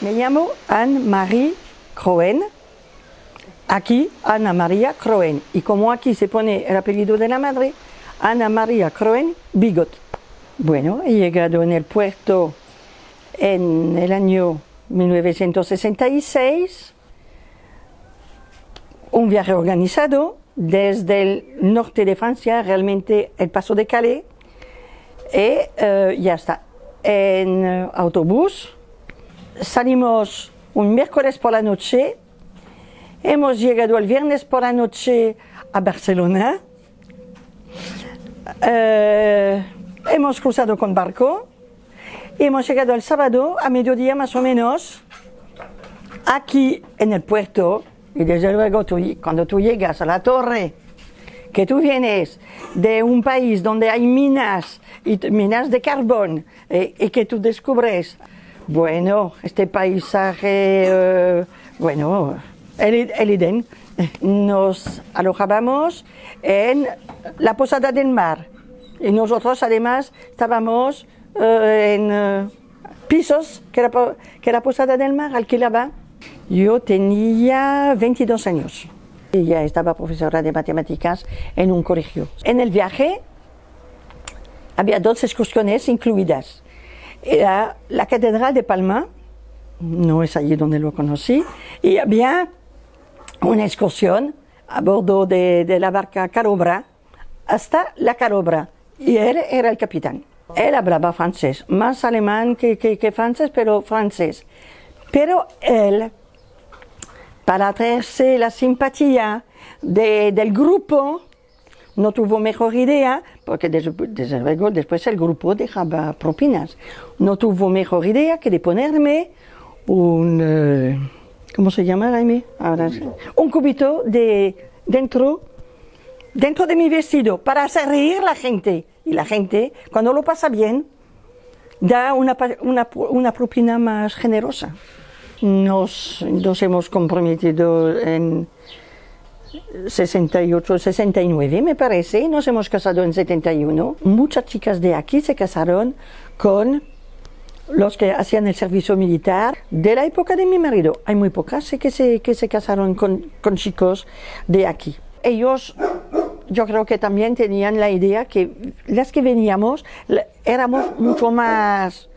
Me llamo Anne-Marie Croen. Aquí Ana María Croen. Y como aquí se pone el apellido de la madre, Ana María Croen Bigot. Bueno, he llegado en el puerto en el año 1966. Un viaje organizado desde el norte de Francia, realmente el paso de Calais. Y eh, ya está. En eh, autobús salimos un miércoles por la noche. Hemos llegado el viernes por la noche a Barcelona. Eh, hemos cruzado con barco. Hemos llegado el sábado a mediodía más o menos aquí en el puerto. Y desde luego tú- cuando tú llegas a la torre, que tú vienes de un país donde hay minas, y minas de carbón, eh, y que tú descubres, bueno, este paisaje, eh, bueno, el, nos alojábamos en la Posada del Mar. Y nosotros además estábamos eh, en eh, pisos que la, que la Posada del Mar alquilaba. Yo tenía 22 años. Y ya estaba profesora de matemáticas en un colegio. En el viaje había dos excursiones incluidas. Era la Catedral de Palma, no es allí donde lo conocí, y había una excursión a bordo de, de la barca Carobra hasta la Carobra. Y él era el capitán. Él hablaba francés, más alemán que, que- que francés, pero francés. Pero él, para traerse la simpatía de- del grupo, no tuvo mejor idea, porque desde, desde luego después el grupo dejaba propinas. No tuvo mejor idea que de ponerme un, eh, ¿cómo se llama, Jaime? Ahora sí. Un cubito de, dentro, dentro de mi vestido para hacer reír la gente. Y la gente, cuando lo pasa bien, da una, una, una propina más generosa. Nos, nos hemos comprometido en 68, 69 me parece, nos hemos casado en 71. Muchas chicas de aquí se casaron con los que hacían el servicio militar de la época de mi marido. Hay muy pocas que se, que se casaron con, con chicos de aquí. Ellos, yo creo que también tenían la idea que las que veníamos éramos mucho más,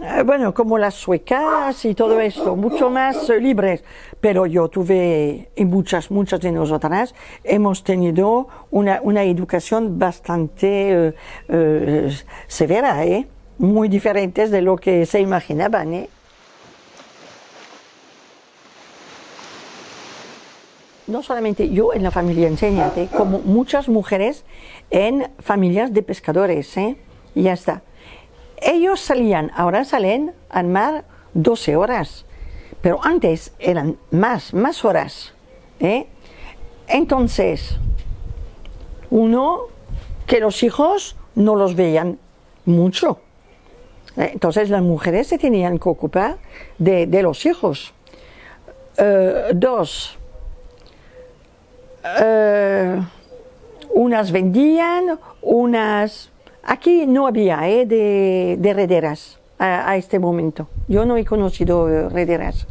eh, bueno, como las suecas y todo esto, mucho más eh, libres. Pero yo tuve, y muchas, muchas de nosotras, hemos tenido una, una educación bastante eh, eh, severa, ¿eh? muy diferentes de lo que se imaginaban. ¿eh? No solamente yo en la familia enséñate, como muchas mujeres en familias de pescadores. ¿eh? Y ya está. Ellos salían, ahora salen al mar 12 horas, pero antes eran más, más horas. ¿eh? Entonces, uno, que los hijos no los veían mucho. Eh, Entonces las mujeres se tenían que ocupar de, los hijos. Eh, dos, unas vendían, unas... Aquí no había eh, de, de rederas a, este momento. Yo no he conocido eh, rederas.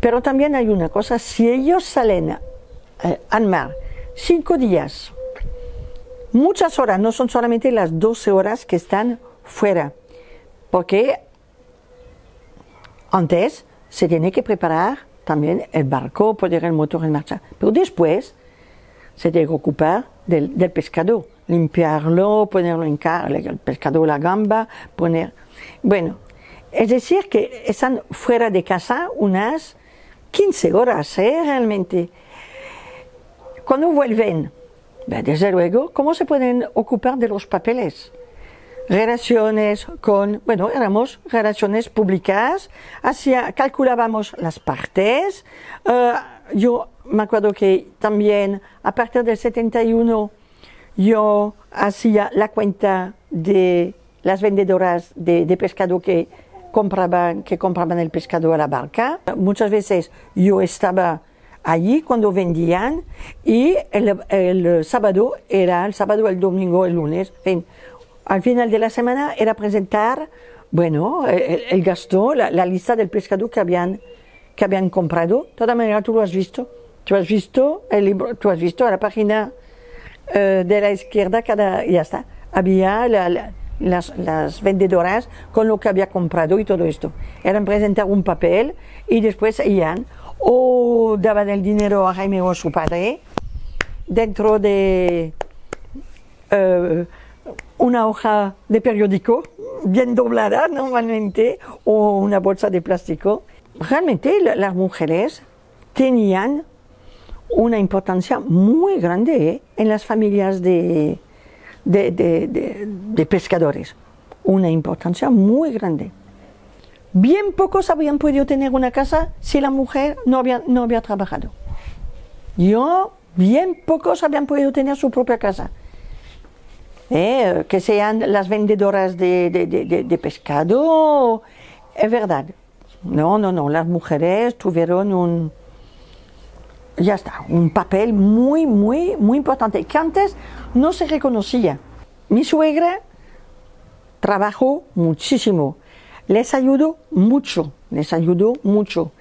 Pero también hay una cosa, si ellos salen eh, al mar cinco días, muchas horas, no son solamente las 12 horas que están fuera, porque antes se tiene que preparar también el barco, poner el motor en marcha, pero después se tiene que ocupar del pescado, limpiarlo, ponerlo en cara, el pescado, la gamba, poner... Bueno, es decir que están fuera de casa unas 15 horas, ¿eh? realmente. Cuando vuelven, desde luego, ¿cómo se pueden ocupar de los papeles? Relaciones con, bueno, éramos relaciones públicas, hacía, calculábamos las partes. eh, yo me acuerdo que también a partir del 71 yo hacía la cuenta de las vendedoras de, pescado que compraban, que compraban el pescado a la barca. Muchas veces yo estaba allí cuando vendían y el, el sábado era el sábado, el domingo, el lunes. Fin, al final de la semana era presentar bueno, él gastó la, lista del pescado que habían, que habían comprado. De todas maneras, tú lo has visto. Tú has visto el libro, tú has visto la página eh, de la izquierda, cada, ya está. Había la- la- las, las vendedoras con lo que había comprado y todo esto. Eran presentar un papel y después iban o daban el dinero a Jaime o a su padre dentro de eh, una hoja de periódico bien doblada normalmente o una bolsa de plástico. Realmente la- las mujeres tenían una importancia muy grande ¿eh? en las familias de, de, de- pescadores. Una importancia muy grande. Bien pocos habían podido tener una casa si la mujer no había, no había trabajado. Yo, bien pocos habían podido tener su propia casa. Eh, que sean las vendedoras de, de- de- de- de pescado, es verdad. No, no, no, las mujeres tuvieron un, ya está, un papel muy, muy, muy importante, que antes no se reconocía. Mi suegra trabajó muchísimo, les ayudó mucho, les ayudó mucho.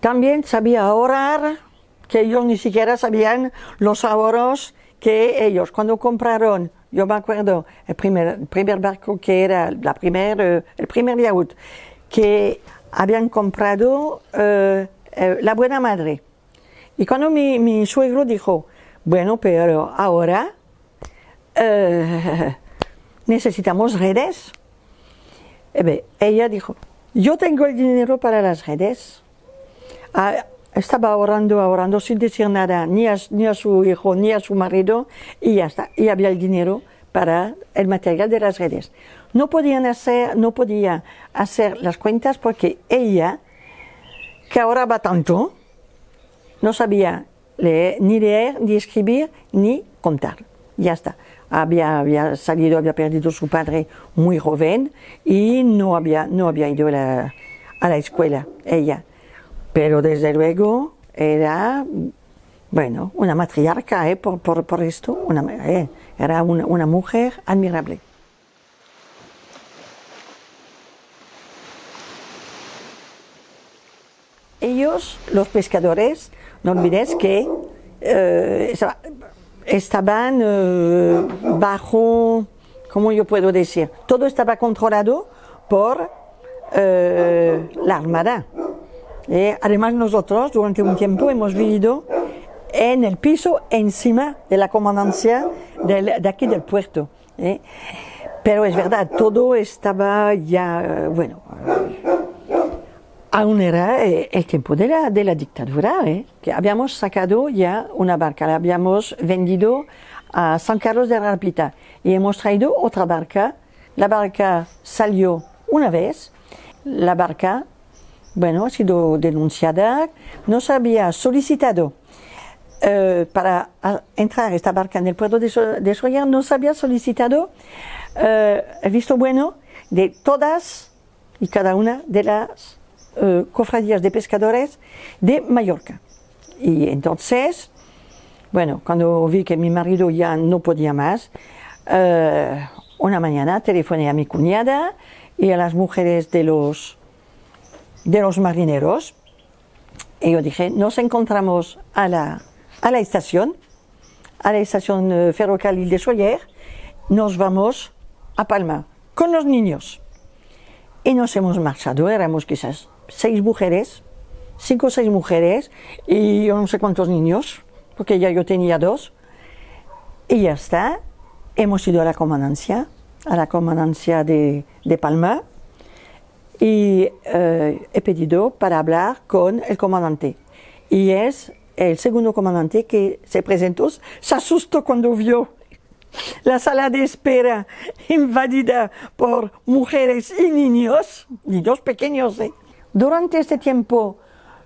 También sabía ahorrar, que ellos ni siquiera sabían los ahorros que ellos, cuando compraron, yo me acuerdo, el primer, el primer barco que era, la primer, eh, el primer yacht, que habían comprado eh, eh, la buena madre. Y cuando mi, mi suegro dijo, bueno, pero ahora eh, necesitamos redes. Eh ella dijo, yo tengo el dinero para las redes. Ah, estaba ahorrando, ahorrando sin decir nada, ni a, ni a su hijo, ni a su marido, y ya está. Y había el dinero para el material de las redes. No podían hacer, no podía hacer las cuentas porque ella, que ahorraba tanto, no sabía leer, ni leer, ni escribir, ni contar. Ya está. Había, salido, había perdido su padre muy joven y no había, no había ido a la, escuela, ella. Pero desde luego era, bueno, una matriarca, ¿eh? por, por, por esto, una, eh, era una, una mujer admirable. Ellos, los pescadores, no olvides que eh, estaban eh, bajo, ¿cómo yo puedo decir? Todo estaba controlado por eh, la Armada. Eh, además nosotros durante un tiempo hemos vivido en el piso encima de la comandancia de aquí del puerto. Pero es verdad, todo estaba ya, bueno, aún era eh, el tiempo de la, de la dictadura, ¿eh? que habíamos sacado ya una barca, la habíamos vendido a San Carlos de Rapita y hemos traído otra barca. La barca salió una vez, la barca, bueno, ha sido denunciada, nos había solicitado eh, para a- entrar esta barca en el puerto de, de nos había solicitado eh, el visto bueno de todas y cada una de las eh, cofradías de pescadores de Mallorca. Y entonces, bueno, cuando vi que mi marido ya no podía más, eh, una mañana telefoné a mi cuñada y a las mujeres de los, de los marineros. Y yo dije, nos encontramos a la, a la estación, a la estación eh, ferrocarril de Soller, nos vamos a Palma con los niños. Y nos hemos marchado, éramos quizás seis mujeres, cinco o seis mujeres, y yo no sé cuántos niños, porque ya yo tenía dos. Y ya está, hemos ido a la comandancia, a la comandancia de, Palma, y eh, he pedido para hablar con el comandante. Y es el segundo comandante que se presentó, se asustó cuando vio la sala de espera invadida por mujeres y niños, niños pequeños. ¿eh? Durante este tiempo,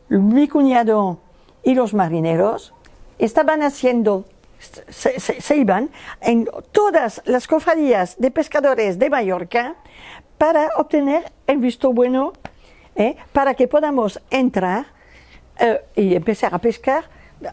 mi cuñado y los marineros estaban haciendo, se, iban en todas las cofradías de pescadores de Mallorca para obtener el visto bueno, ¿eh? para que podamos entrar eh, y empezar a pescar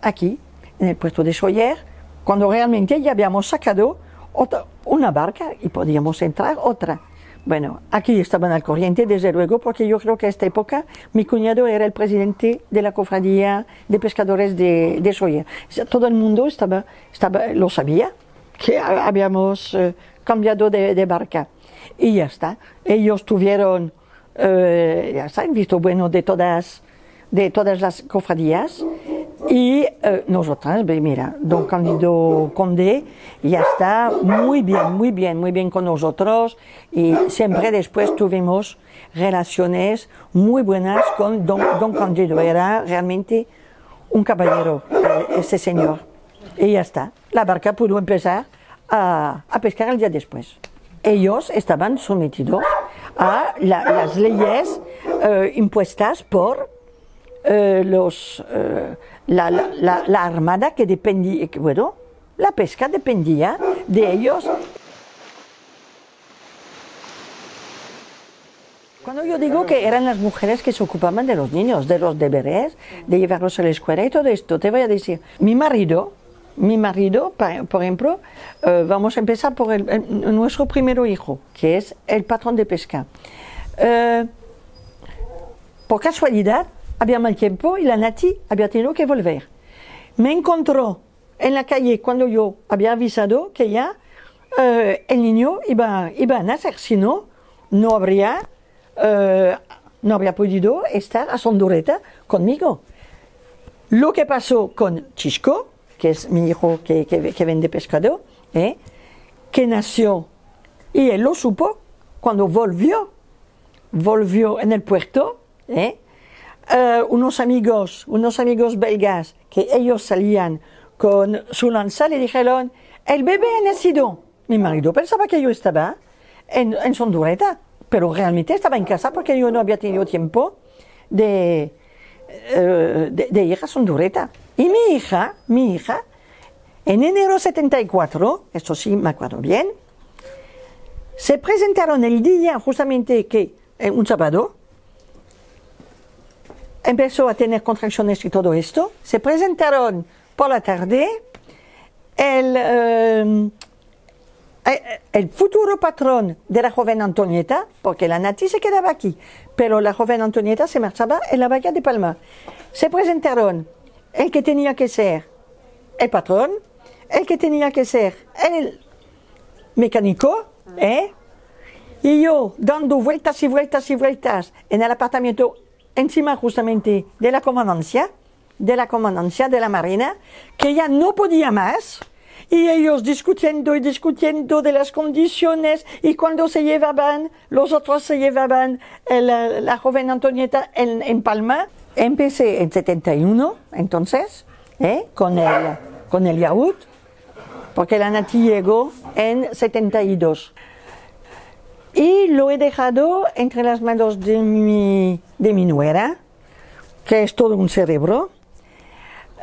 aquí, en el puerto de Soller, cuando realmente ya habíamos sacado otra- una barca y podíamos entrar otra. Bueno, aquí estaban al corriente, desde luego, porque yo creo que a esta época mi cuñado era el presidente de la cofradía de pescadores de, de Soya. Todo el mundo estaba, estaba, lo sabía, que habíamos eh, cambiado de, barca. Y ya está. Ellos tuvieron, eh, ya está, visto bueno de todas, de todas las cofradías. Y eh, nosotras, mira, don Cándido Conde ya está muy bien, muy bien, muy bien con nosotros. Y siempre después tuvimos relaciones muy buenas con don, don Cándido. Era realmente un caballero, eh, ese señor. Y ya está. La barca pudo empezar a, a pescar el día después. Ellos estaban sometidos a la- las leyes eh, impuestas por eh, los, eh, la, la- la- la armada que dependía, bueno, la pesca dependía de ellos. Cuando yo digo que eran las mujeres que se ocupaban de los niños, de los deberes, de llevarlos a la escuela y todo esto, te voy a decir, mi marido, mi marido, por ejemplo, eh, vamos a empezar por el- el- nuestro primer hijo, que es el patrón de pesca. Eh, por casualidad, había mal tiempo y la Nati había tenido que volver. Me encontró en la calle cuando yo había avisado que ya eh, el niño iba, iba a nacer, si no, no habría, eh, no habría podido estar a Sondoreta conmigo. Lo que pasó con Chisco, que es mi hijo que, que- que vende pescado, ¿eh? que nació y él lo supo cuando volvió volvió en el puerto, ¿eh? Eh, unos amigos, unos amigos belgas, que ellos salían con su lanza, le dijeron, el bebé ha nacido. Mi marido pensaba que yo estaba en, en Sondureta, pero realmente estaba en casa porque yo no había tenido tiempo de, eh, de, de ir a Sondureta. Y mi hija, mi hija, en enero 74, esto sí me acuerdo bien, se presentaron el día justamente que, eh, un sábado, empezó a tener contracciones y todo esto, se presentaron por la tarde el, eh, eh, el futuro patrón de la joven Antonieta, porque la Nati se quedaba aquí, pero la joven Antonieta se marchaba en la bahía de Palma. Se presentaron el que tenía que ser el patrón, el que tenía que ser el mecánico, ¿eh? Y yo dando vueltas y vueltas y vueltas en el apartamento encima justamente de la comandancia, de la comandancia de la Marina, que ya no podía más. Y ellos discutiendo y discutiendo de las condiciones y cuando se llevaban, los otros se llevaban la joven Antonieta en, Palma. Empecé en 71, entonces, ¿eh? con, el, con el porque la Nati llegó en 72 y lo he dejado entre las manos de mi, de mi nuera, que es todo un cerebro.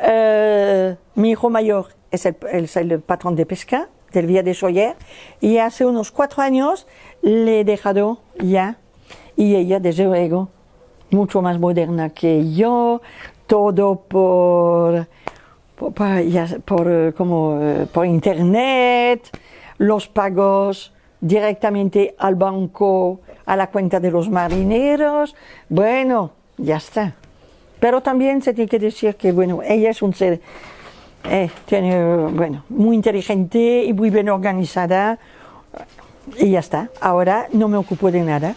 Eh, mi hijo mayor es el, es el patrón de pesca del Vía de Soyer y hace unos cuatro años le he dejado ya y ella desde luego mucho más moderna que yo, todo por, por, por, eh, como, eh, por internet, los pagos directamente al banco, a la cuenta de los marineros. Bueno, ya está. Pero también se tiene que decir que, bueno, ella es un ser, eh, bueno, muy inteligente y muy bien organizada. Y ya está. Ahora no me ocupo de nada.